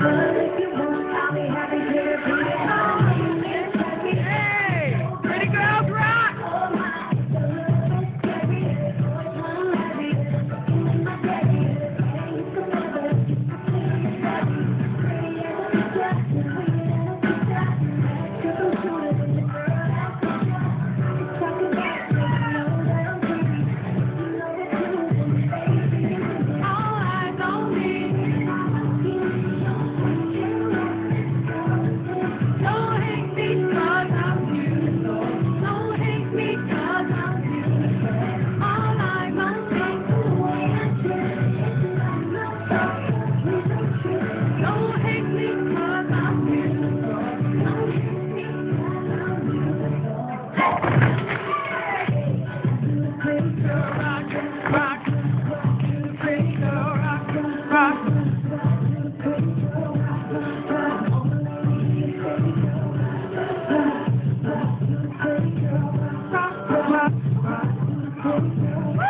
Thank you. Woo!